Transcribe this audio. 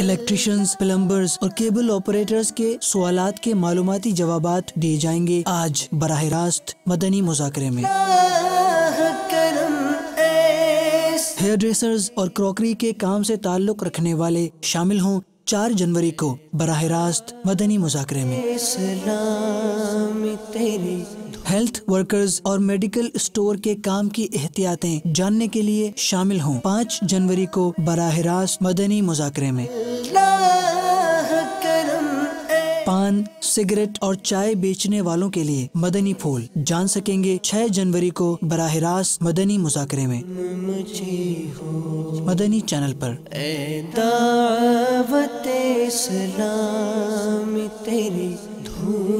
Electricians plumbers और cable operators के सवाल के मालूमती जवाब दिए जाएँगे आज बराह रास्त मदनी मुजाकरे में। हेयर ड्रेसर्स और क्रॉकरी के काम से ताल्लुक रखने वाले शामिल हों चार जनवरी को बरह रास्त मदनी मुजाकरे में। हेल्थ वर्कर्स और मेडिकल स्टोर के काम की एहतियातें जानने के लिए शामिल हों पाँच जनवरी को बराह रास्त मदनी मुजाकरे में। पान, सिगरेट और चाय बेचने वालों के लिए मदनी फूल। जान सकेंगे 6 जनवरी को बराह रास्त मदनी मुजाकरे में। मदनी चैनल पर। तेरी धूम